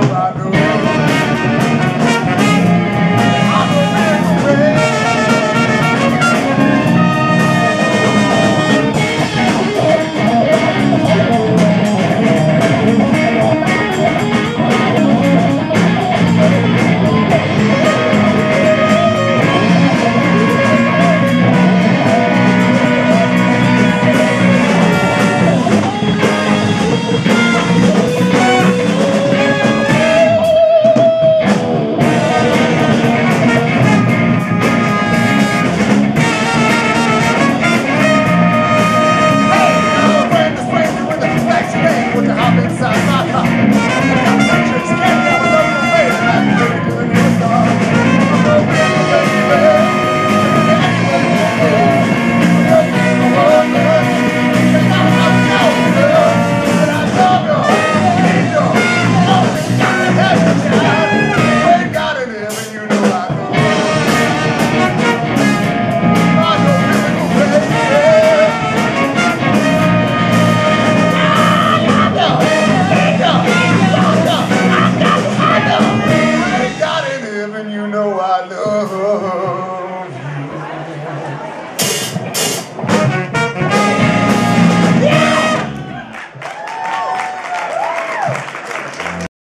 I do.